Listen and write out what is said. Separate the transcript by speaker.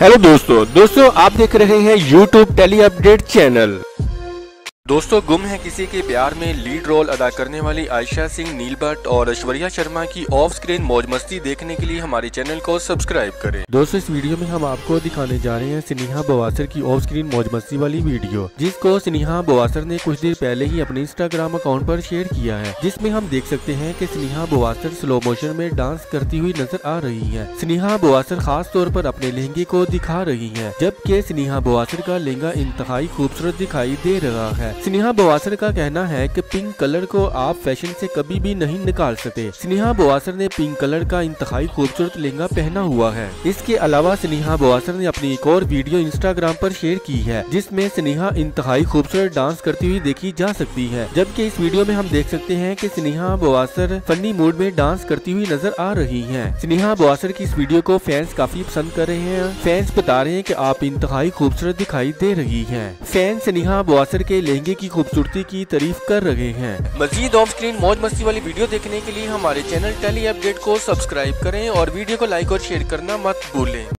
Speaker 1: Hello दोस्तों दोस्तों आप देख रहे हैं यूट्यूब टेली अपडेट चैनल दोस्तों, गुम है किसी के प्यार में लीड रोल अदा करने वाली आयशा सिंह नील भट्ट और ऐश्वर्या शर्मा की ऑफ़ स्क्रीन मौज मस्ती देखने के लिए हमारे चैनल को सब्सक्राइब करें। दोस्तों, इस वीडियो में हम आपको दिखाने जा रहे हैं स्नेहा बवासर की ऑफ़ स्क्रीन मौज मस्ती वाली वीडियो, जिसको स्नेहा बवासर ने कुछ देर पहले ही अपने इंस्टाग्राम अकाउंट पर शेयर किया है, जिसमें हम देख सकते हैं की स्नेहा बवासर स्लो मोशन में डांस करती हुई नज़र आ रही है। स्नेहा बवासर खास तौर पर अपने लहंगे को दिखा रही है, जबकि स्नेहा बवासर का लहंगा इंतहाई खूबसूरत दिखाई दे रहा है। स्नेहा बवासर का कहना है कि पिंक कलर को आप फ़ैशन से कभी भी नहीं निकाल सकते। स्नेहा बवासर ने पिंक कलर का इंतहाई खूबसूरत लहंगा पहना हुआ है। इसके अलावा स्नेहा बवासर ने अपनी एक और वीडियो इंस्टाग्राम पर शेयर की है, जिसमें स्नेहा इंतहाई खूबसूरत डांस करती हुई देखी जा सकती है। जबकि इस वीडियो में हम देख सकते हैं की स्नेहा बवासर फनी मूड में डांस करती हुई नज़र आ रही है। स्नेहा बवासर की इस वीडियो को फैंस काफ़ी पसंद कर रहे हैं। फैंस बता रहे हैं की आप इंतहाई खूबसूरत दिखाई दे रही है। फैंस स्नेहा बवासर के लहंगे की खूबसूरती की तारीफ़ कर रहे हैं। मजीद ऑफ़ स्क्रीन मौज मस्ती वाली वीडियो देखने के लिए हमारे चैनल टेली अपडेट को सब्सक्राइब करें और वीडियो को लाइक और शेयर करना मत भूलें।